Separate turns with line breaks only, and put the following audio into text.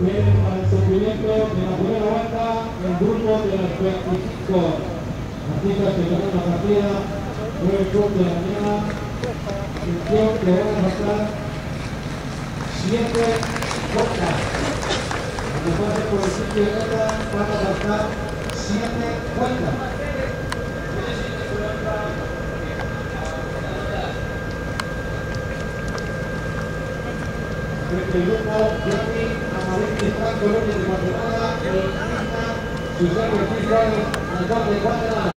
Vienen para el sufrimiento de la primera vuelta el grupo de las 25 artistas que ganan la partida. Fue el club de la mañana. Atención que van a pasar 7 vueltas. Cuando pase por el sitio de meta van a pasar 7 vueltas. Al grupo Johnny Amarilla Franco López de Guatemala, el artista Susana dos de Guatemala.